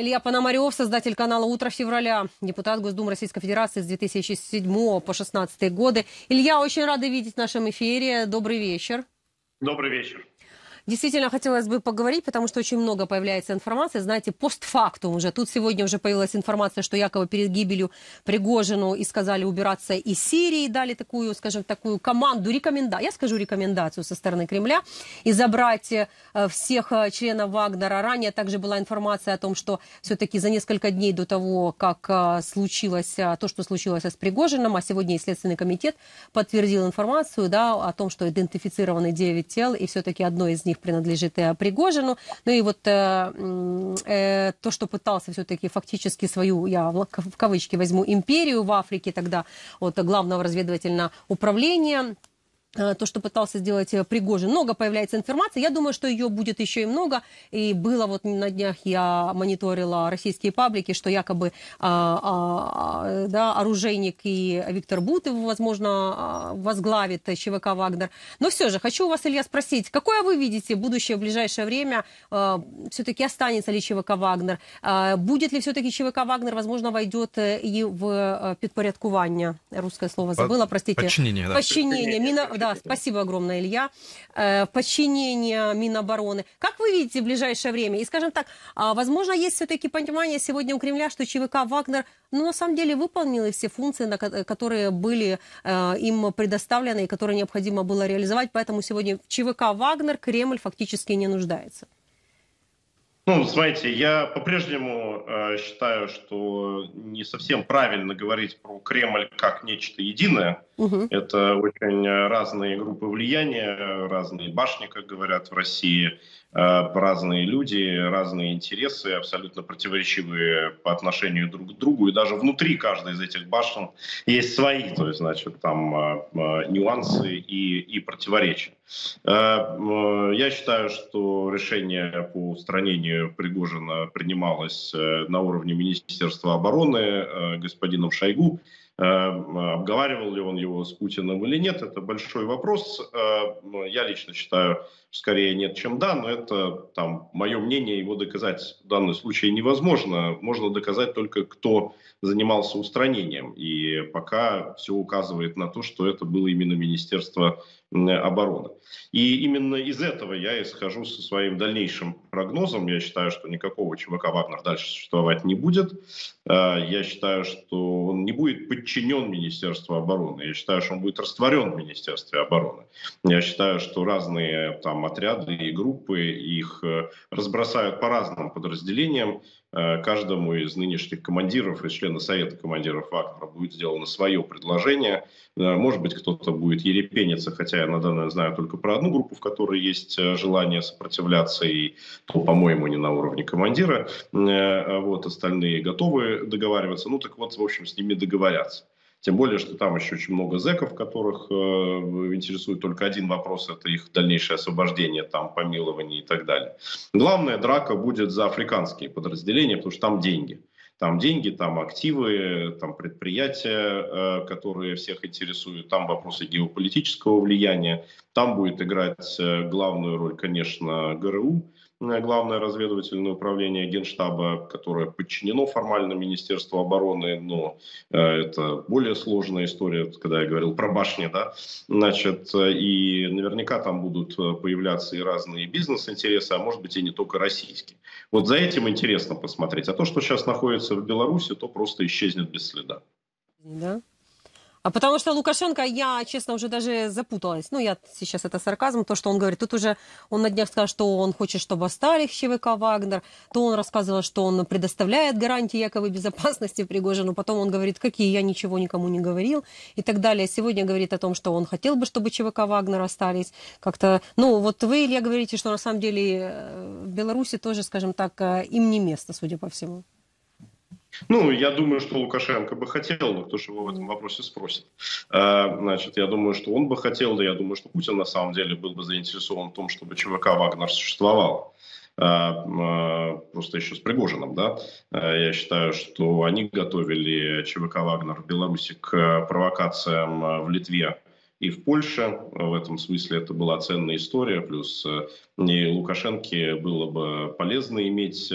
Илья Пономарев, создатель канала «Утро февраля», депутат Госдумы Российской Федерации с 2007 по 2016 годы. Илья, очень рада видеть в нашем эфире. Добрый вечер. Добрый вечер. Действительно, хотелось бы поговорить, потому что очень много появляется информации. Знаете, постфактум уже. Тут сегодня уже появилась информация, что якобы перед гибелью Пригожину и сказали убираться из Сирии, дали такую, скажем, такую команду, рекомендацию, я скажу рекомендацию со стороны Кремля, и забрать э, всех э, членов Вагнера. Ранее также была информация о том, что все-таки за несколько дней до того, как э, случилось то, что случилось с Пригожиным, а сегодня и Следственный комитет подтвердил информацию да, о том, что идентифицированы 9 тел, и все-таки одно из них них принадлежит Пригожину. Ну и вот э, э, то, что пытался все-таки фактически свою, я в кавычки возьму, империю в Африке тогда от главного разведывательного управления то, что пытался сделать э, Пригожин. Много появляется информации. Я думаю, что ее будет еще и много. И было вот на днях я мониторила российские паблики, что якобы а, а, да, оружейник и Виктор Бутов, возможно, возглавит ЧВК «Вагнер». Но все же, хочу у вас, Илья, спросить, какое вы видите будущее в ближайшее время? А, все-таки останется ли ЧВК «Вагнер»? А, будет ли все-таки ЧВК «Вагнер», возможно, войдет и в подпорядкование? Русское слово забыла, простите. Подчинение, да. Подчинение. Мина да, спасибо огромное, Илья. Э, подчинение Минобороны. Как вы видите в ближайшее время? И, скажем так, а, возможно, есть все-таки понимание сегодня у Кремля, что ЧВК «Вагнер» ну, на самом деле выполнил все функции, которые были э, им предоставлены и которые необходимо было реализовать. Поэтому сегодня в ЧВК «Вагнер» Кремль фактически не нуждается. Ну, смотрите, я по-прежнему э, считаю, что не совсем правильно говорить про Кремль как нечто единое. Угу. Это очень разные группы влияния, разные башни, как говорят в России. Э, разные люди, разные интересы, абсолютно противоречивые по отношению друг к другу, и даже внутри каждой из этих башен есть свои, то есть, значит, там э, э, нюансы и, и противоречия. Я считаю, что решение по устранению Пригожина принималось на уровне Министерства обороны господином Шойгу, Обговаривал ли он его с Путиным или нет, это большой вопрос. Я лично считаю, скорее нет, чем да, но это там мое мнение, его доказать в данном случае невозможно. Можно доказать только, кто занимался устранением. И пока все указывает на то, что это было именно Министерство. И именно из этого я исхожу со своим дальнейшим прогнозом. Я считаю, что никакого ЧВК «Вагнер» дальше существовать не будет. А, я считаю, что он не будет подчинен Министерству обороны. Я считаю, что он будет растворен в Министерстве обороны. Я считаю, что разные там отряды и группы их э, разбросают по разным подразделениям. Э, каждому из нынешних командиров и членов Совета командиров Вагнера будет сделано свое предложение. Э, может быть, кто-то будет ерепениться, хотя я на данный знаю только про одну группу, в которой есть э, желание сопротивляться, и то, по-моему, не на уровне командира. Вот, остальные готовы договариваться. Ну, так вот, в общем, с ними договорятся. Тем более, что там еще очень много зэков, которых э, интересует только один вопрос, это их дальнейшее освобождение, там, помилование и так далее. Главная драка будет за африканские подразделения, потому что там деньги. Там деньги, там активы, там предприятия, э, которые всех интересуют, там вопросы геополитического влияния. Там будет играть э, главную роль, конечно, ГРУ, главное разведывательное управление Генштаба, которое подчинено формально Министерству обороны, но э, это более сложная история, когда я говорил про башни, да, значит, э, и наверняка там будут э, появляться и разные бизнес-интересы, а может быть и не только российские. Вот за этим интересно посмотреть. А то, что сейчас находится в Беларуси, то просто исчезнет без следа. Да. А потому что Лукашенко, я, честно, уже даже запуталась. Ну, я сейчас это сарказм, то, что он говорит. Тут уже он на днях сказал, что он хочет, чтобы остались ЧВК «Вагнер». То он рассказывал, что он предоставляет гарантии якобы безопасности Пригожину. Потом он говорит, какие я ничего никому не говорил и так далее. Сегодня говорит о том, что он хотел бы, чтобы ЧВК «Вагнер» остались. Как-то, ну, вот вы, Илья, говорите, что на самом деле э, в Беларуси тоже, скажем так, э, им не место, судя по всему. Ну, я думаю, что Лукашенко бы хотел, но кто же его в этом вопросе спросит. А, значит, я думаю, что он бы хотел, да я думаю, что Путин на самом деле был бы заинтересован в том, чтобы ЧВК «Вагнер» существовал. А, а, просто еще с Пригожиным, да. Я считаю, что они готовили ЧВК «Вагнер» в Беларуси к провокациям в Литве и в Польше. В этом смысле это была ценная история. Плюс и Лукашенко было бы полезно иметь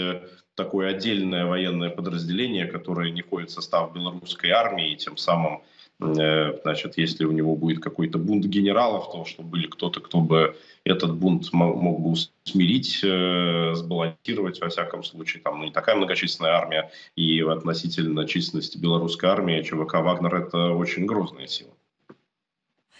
такое отдельное военное подразделение, которое не входит в состав белорусской армии, и тем самым Э, значит, если у него будет какой-то бунт генералов, то чтобы были кто-то, кто бы этот бунт мог бы смирить, э, сбалансировать, во всяком случае, там ну, не такая многочисленная армия, и относительно численности белорусской армии ЧВК «Вагнер» — это очень грозная сила.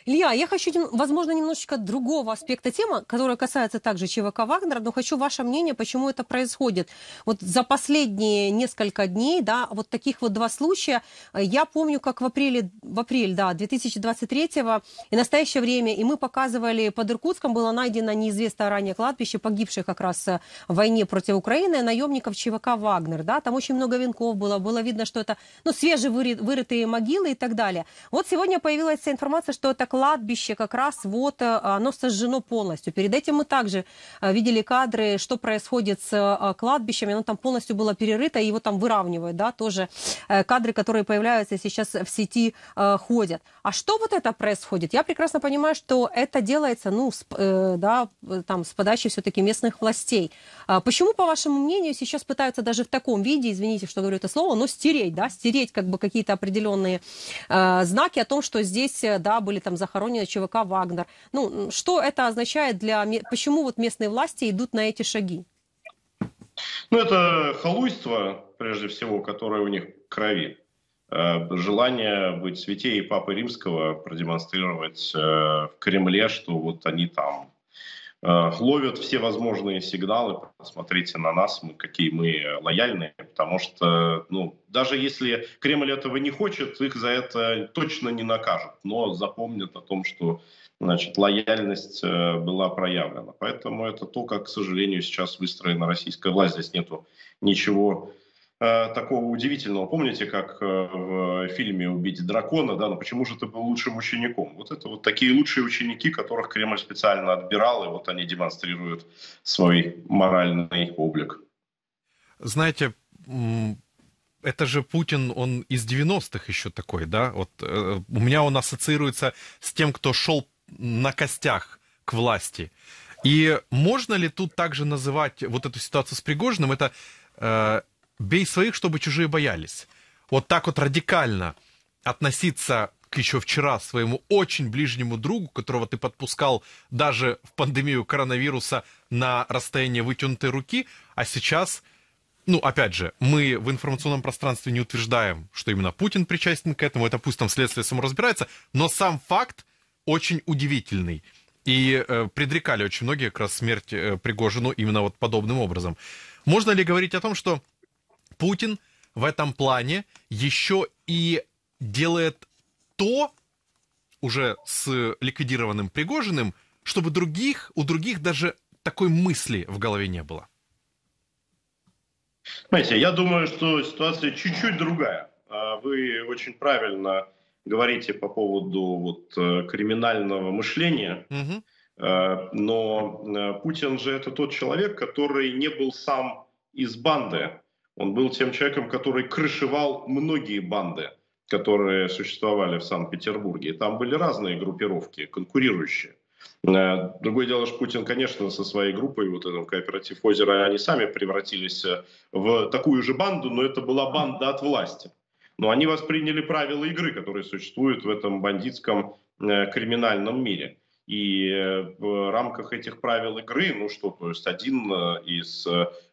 Илья, я хочу, возможно, немножечко другого аспекта темы, которая касается также ЧВК «Вагнера», но хочу ваше мнение, почему это происходит. Вот за последние несколько дней, да, вот таких вот два случая, э, я помню, как в апреле, в апрель, да, 2023-го и настоящее время, и мы показывали, под Иркутском было найдено неизвестное ранее кладбище погибших как раз э, в войне против Украины наемников ЧВК «Вагнер», да, там очень много венков было, было видно, что это, ну, свежевырытые могилы и так далее. Вот сегодня появилась информация, что это кладбище как раз вот э, оно сожжено полностью. Перед этим мы также э, видели кадры, что происходит с э, кладбищем. Оно там полностью было перерыто, и его там выравнивают, да, тоже кадры, которые появляются сейчас в сети ходят. А что вот это происходит? Я прекрасно понимаю, что это делается, ну, с, да, там, с подачи все-таки местных властей. А почему, по вашему мнению, сейчас пытаются даже в таком виде, извините, что говорю это слово, но стереть, да, стереть как бы какие-то определенные знаки о том, что здесь, да, были там захоронено ЧВК «Вагнер». Ну, что это означает для... Почему вот местные власти идут на эти шаги? Ну, это халуйство, прежде всего, которое у них крови. Э, желание быть святей Папы Римского, продемонстрировать э, в Кремле, что вот они там ловят все возможные сигналы. Посмотрите на нас, мы, какие мы лояльные, потому что, ну, даже если Кремль этого не хочет, их за это точно не накажут, но запомнят о том, что значит, лояльность э, была проявлена. Поэтому это то, как, к сожалению, сейчас выстроена российская власть. Здесь нету ничего Э, такого удивительного. Помните, как э, в фильме «Убить дракона», да, но почему же ты был лучшим учеником? Вот это вот такие лучшие ученики, которых Кремль специально отбирал, и вот они демонстрируют свой моральный облик. Знаете, это же Путин, он из 90-х еще такой, да? Вот э, у меня он ассоциируется с тем, кто шел на костях к власти. И можно ли тут также называть вот эту ситуацию с Пригожиным? Это э, бей своих, чтобы чужие боялись. Вот так вот радикально относиться к еще вчера своему очень ближнему другу, которого ты подпускал даже в пандемию коронавируса на расстояние вытянутой руки, а сейчас, ну, опять же, мы в информационном пространстве не утверждаем, что именно Путин причастен к этому, это пусть там следствие само разбирается, но сам факт очень удивительный. И э, предрекали очень многие как раз смерть э, Пригожину именно вот подобным образом. Можно ли говорить о том, что Путин в этом плане еще и делает то, уже с ликвидированным Пригожиным, чтобы других, у других даже такой мысли в голове не было. Знаете, я думаю, что ситуация чуть-чуть другая. А вы очень правильно говорите по поводу вот, э, криминального мышления. Угу. Но э, Путин же это тот человек, который не был сам из банды. Он был тем человеком, который крышевал многие банды, которые существовали в Санкт-Петербурге. Там были разные группировки, конкурирующие. Э, другое дело, что Путин, конечно, со своей группой, вот этом кооператив озера, они сами превратились э, в такую же банду, но это была банда от власти. Но они восприняли правила игры, которые существуют в этом бандитском э, криминальном мире. И в рамках этих правил игры, ну что, то есть один из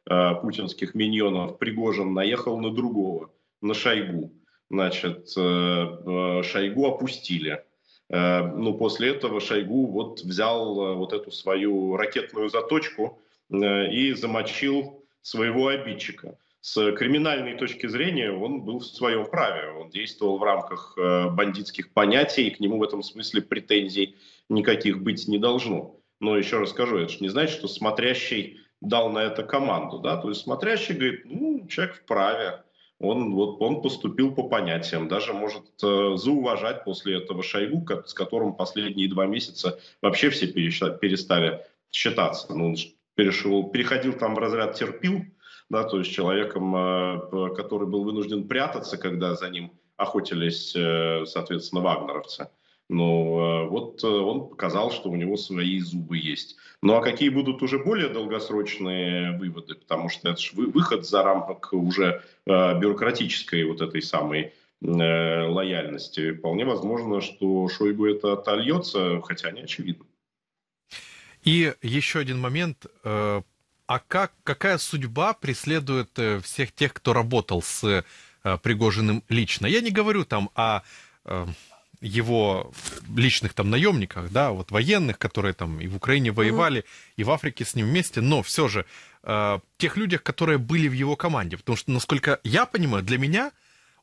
Э, путинских миньонов Пригожин наехал на другого, на Шойгу. Значит, э, э, Шойгу опустили. Ну, после этого Шойгу вот взял вот эту свою ракетную заточку и замочил своего обидчика. С криминальной точки зрения он был в своем праве. Он действовал в рамках бандитских понятий, и к нему в этом смысле претензий никаких быть не должно. Но еще раз скажу, это же не значит, что смотрящий дал на это команду, да, то есть смотрящий говорит, ну, человек вправе, он, вот, он поступил по понятиям, даже может э, зауважать после этого Шойгу, как, с которым последние два месяца вообще все перестали считаться. Ну, он перешел, переходил там в разряд терпил, да, то есть человеком, э, который был вынужден прятаться, когда за ним охотились, э, соответственно, вагнеровцы. Но вот он показал, что у него свои зубы есть. Ну а какие будут уже более долгосрочные выводы? Потому что это же выход за рамок уже бюрократической вот этой самой лояльности. Вполне возможно, что Шойгу это отольется, хотя не очевидно. И еще один момент. Э, а как, какая судьба преследует э, всех тех, кто работал с э, Пригожиным лично? Я не говорю там о его личных там наемниках, да, вот военных, которые там и в Украине воевали, mm-hmm. и в Африке с ним вместе, но все же э, тех людях, которые были в его команде. Потому что, насколько я понимаю, для меня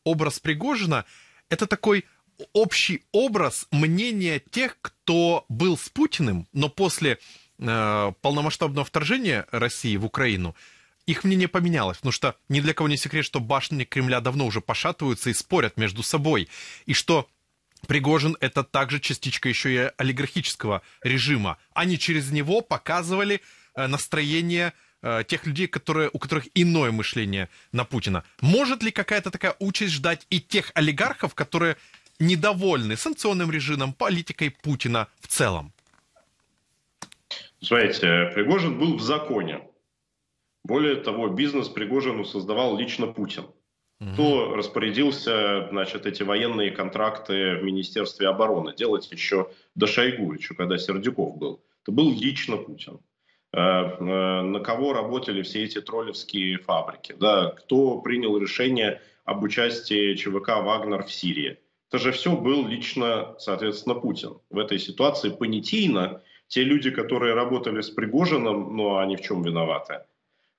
образ Пригожина это такой общий образ мнения тех, кто был с Путиным, но после э, полномасштабного вторжения России в Украину их мнение поменялось, потому что ни для кого не секрет, что башни Кремля давно уже пошатываются и спорят между собой, и что Пригожин это также частичка еще и олигархического режима. Они через него показывали э, настроение э, тех людей, которые, у которых иное мышление на Путина. Может ли какая-то такая участь ждать и тех олигархов, которые недовольны санкционным режимом, политикой Путина в целом? Смотрите, Пригожин был в законе. Более того, бизнес Пригожину создавал лично Путин. Угу. Кто распорядился, значит, эти военные контракты в Министерстве обороны делать еще до Шойгу, еще когда Сердюков был? Это был лично Путин. Э, э, на кого работали все эти троллевские фабрики? Да, кто принял решение об участии ЧВК «Вагнер» в Сирии? Это же все был лично, соответственно, Путин. В этой ситуации понятийно те люди, которые работали с Пригожиным, ну, они в чем виноваты?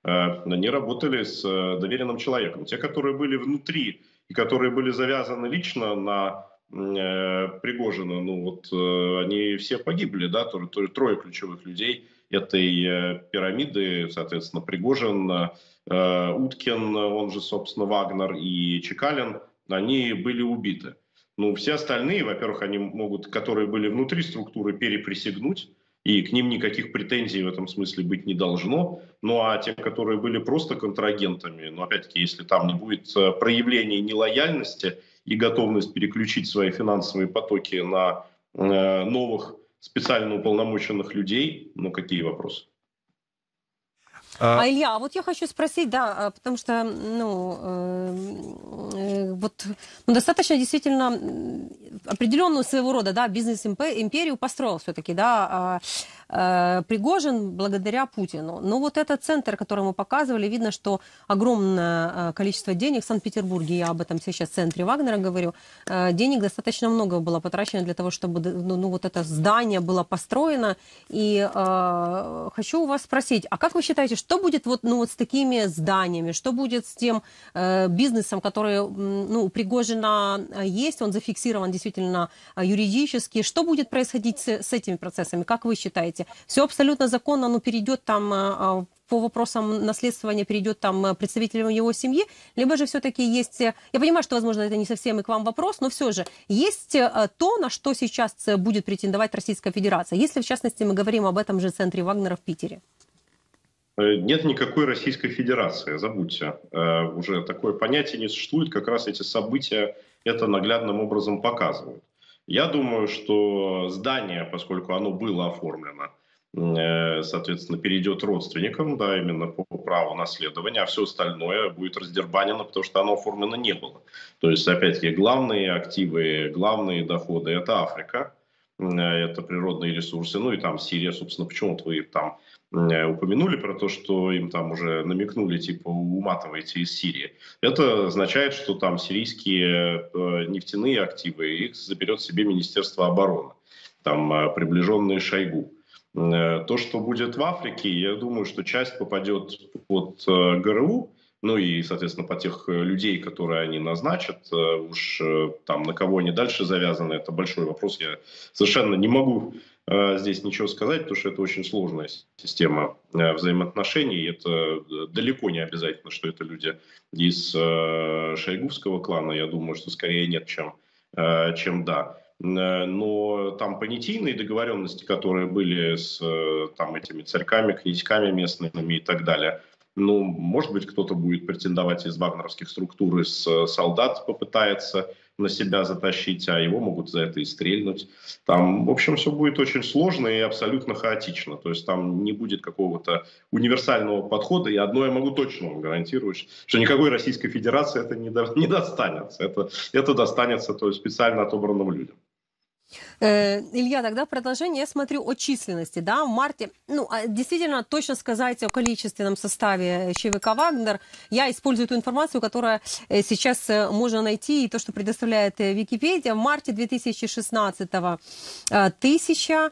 Э, они работали с э, доверенным человеком. Те, которые были внутри и которые были завязаны лично на э, Пригожина, ну вот они все погибли, да, трое ключевых людей этой пирамиды, соответственно, Пригожин, Уткин, он же, собственно, Вагнер и Чекалин, они были убиты. Ну, все остальные, во-первых, они могут, которые были внутри структуры, переприсягнуть, и к ним никаких претензий в этом смысле быть не должно. Ну а те, которые были просто контрагентами, ну опять-таки, если там не будет э, проявления нелояльности и готовность переключить свои финансовые потоки на э, новых специально уполномоченных людей, ну какие вопросы? А, а Илья, а вот я хочу спросить, да, а, потому что, ну, э, э, вот ну, достаточно действительно определенную своего рода, да, бизнес-империю построил все-таки, да, Э, Пригожин благодаря Путину. Но вот этот центр, который мы показывали, видно, что огромное количество денег в Санкт-Петербурге, я об этом сейчас в центре Вагнера говорю, э, денег достаточно много было потрачено для того, чтобы ну, ну, вот это здание было построено. И э, хочу у вас спросить, а как вы считаете, что будет вот, ну, вот с такими зданиями, что будет с тем э, бизнесом, который ну, у Пригожина есть, он зафиксирован действительно юридически, что будет происходить с, с этими процессами, как вы считаете? Все абсолютно законно, но перейдет там э, э, по вопросам наследствования перейдет там э, представителям его семьи, либо же все-таки есть, я понимаю, что, возможно, это не совсем и к вам вопрос, но все же есть то, на что сейчас будет претендовать Российская Федерация, если, в частности, мы говорим об этом же центре Вагнера в Питере. Нет никакой Российской Федерации, забудьте. Уже такое понятие не существует, как раз эти события это наглядным образом показывают. Я думаю, что здание, поскольку оно было оформлено, э, соответственно, перейдет родственникам, да, именно по праву наследования, а все остальное будет раздербанено, потому что оно оформлено не было. То есть, опять-таки, главные активы, главные доходы – это Африка, э, это природные ресурсы, ну и там Сирия, собственно, почему-то вы там Э, упомянули про то, что им там уже намекнули, типа, уматывайте из Сирии. Это означает, что там сирийские э, нефтяные активы, их заберет себе Министерство обороны, там э, приближенные Шойгу. То, что будет в Африке, я думаю, что часть попадет под ГРУ, ну и, соответственно, по тех людей, которые они назначат, уж там на кого они дальше завязаны, это большой вопрос. Я совершенно не могу Э, здесь ничего сказать, потому что это очень сложная система э, взаимоотношений. Это э, далеко не обязательно, что это люди из Шойгувского клана. Я думаю, что скорее нет, чем, чем да. Но там понятийные договоренности, которые были с там, этими царьками, князьками местными и так далее, ну, может быть, кто-то будет претендовать из вагнеровских структур, из солдат попытается на себя затащить, а его могут за это и стрельнуть. Там, в общем, все будет очень сложно и абсолютно хаотично. То есть там не будет какого-то универсального подхода. И одно я могу точно вам гарантировать, что никакой Российской Федерации это не, до, не достанется. Это, это достанется то есть, специально отобранным людям. Э, Илья, тогда продолжение. Я смотрю о численности. Да, в марте, ну, а действительно, точно сказать о количественном составе ЧВК «Вагнер». Я использую ту информацию, которая э, сейчас э, можно найти, и то, что предоставляет Википедия. В марте 2016 го тысяча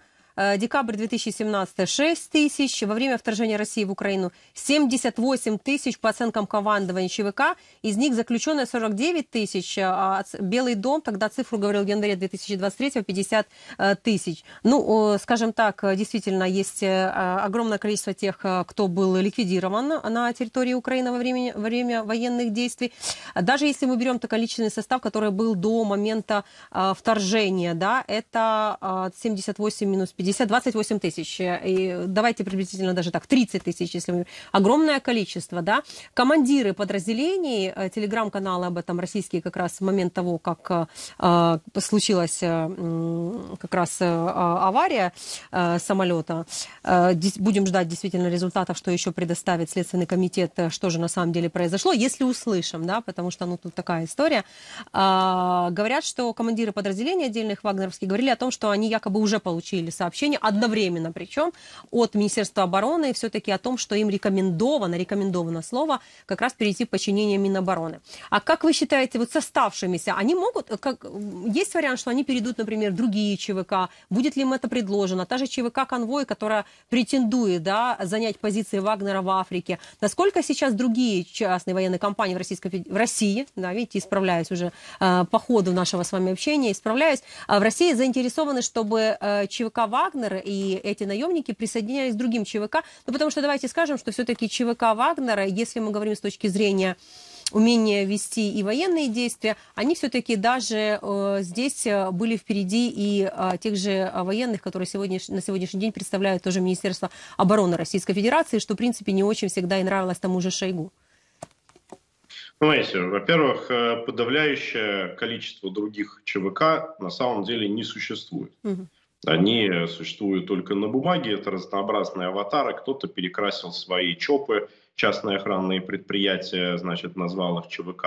декабрь 2017 6 тысяч, во время вторжения России в Украину 78 тысяч по оценкам командования ЧВК, из них заключенные 49 тысяч, э, а Белый дом, тогда цифру говорил в январе 2023 50 э, тысяч. Ну, скажем так, действительно, есть огромное количество тех, кто был ликвидирован на территории Украины во время, во время военных действий. Даже если мы берем то количественный состав, который был до момента вторжения, да, это 78 минус 50 50, 28 тысяч. И давайте приблизительно даже так, 30 тысяч, если мы... Огромное количество, да. Командиры подразделений, э, телеграм-каналы об этом российские как раз в момент того, как э, э случилась э, как раз э, авария э, самолета. Э, будем ждать действительно результатов, что еще предоставит Следственный комитет, э, что же на самом деле произошло, если услышим, да, потому что, ну, тут такая история. Э, говорят, что командиры подразделений отдельных вагнеровских говорили о том, что они якобы уже получили сообщение сообщение одновременно, причем от Министерства обороны все-таки о том, что им рекомендовано, рекомендовано слово, как раз перейти в подчинение Минобороны. А как вы считаете, вот с оставшимися, они могут, как, есть вариант, что они перейдут, например, в другие ЧВК, будет ли им это предложено? Та же ЧВК «Конвой», которая претендует да, занять позиции Вагнера в Африке. Насколько сейчас другие частные военные компании в, Российской, в России, да, видите, исправляюсь уже э, по ходу нашего с вами общения, исправляюсь, э, в России заинтересованы, чтобы э, ЧВК Вагнер и эти наемники присоединялись к другим ЧВК. Ну, потому что давайте скажем, что все-таки ЧВК Вагнера, если мы говорим с точки зрения умения вести и военные действия, они все-таки даже э, здесь э, были впереди и э, тех же военных, которые сегодня, на сегодняшний день представляют тоже Министерство обороны Российской Федерации, что, в принципе, не очень всегда и нравилось тому же Шойгу. Понимаете, во-первых, э, подавляющее количество других ЧВК на самом деле не существует. Угу. Они существуют только на бумаге, это разнообразные аватары. Кто-то перекрасил свои ЧОПы, частные охранные предприятия, значит, назвал их ЧВК.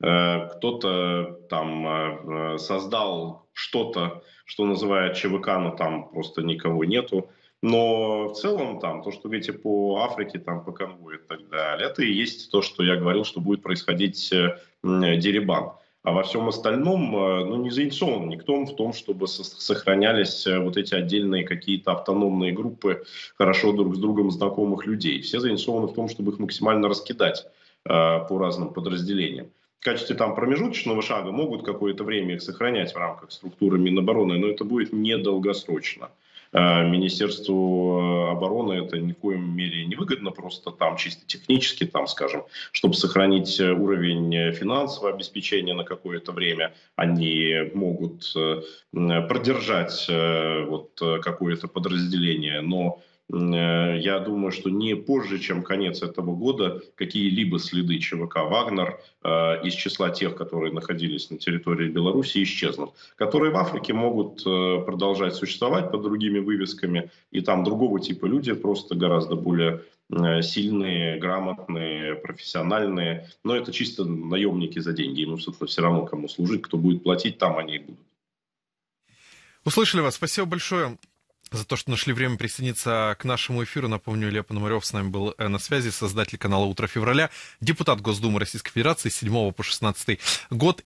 Э, кто-то там э, создал что-то, что называют ЧВК, но там просто никого нету. Но в целом там то, что видите по Африке, там по конвою и так далее, это и есть то, что я говорил, что будет происходить э, Дерибан. А во всем остальном э, ну, не заинтересован никто в том, чтобы сохранялись э, вот эти отдельные какие-то автономные группы хорошо друг с другом знакомых людей. Все заинтересованы в том, чтобы их максимально раскидать э, по разным подразделениям. В качестве там промежуточного шага могут какое-то время их сохранять в рамках структуры Минобороны, но это будет недолгосрочно. Э, Министерству э, обороны это ни в коем мере не выгодно, просто там чисто технически, там, скажем, чтобы сохранить э, уровень финансового обеспечения на какое-то время, они могут продержать вот какое-то подразделение, но Э, я думаю, что не позже, чем конец этого года, какие-либо следы ЧВК «Вагнер» э, из числа тех, которые находились на территории Беларуси, исчезнут. Которые в Африке могут э, продолжать существовать под другими вывесками, и там другого типа люди, просто гораздо более сильные, грамотные, профессиональные. Но это чисто наемники за деньги. Им, собственно, все равно кому служить, кто будет платить, там они и будут. Услышали вас. Спасибо большое за то, что нашли время присоединиться к нашему эфиру. Напомню, Илья Пономарев с нами был э, на связи, создатель канала «Утро февраля», депутат Госдумы Российской Федерации с 7 по 16 год.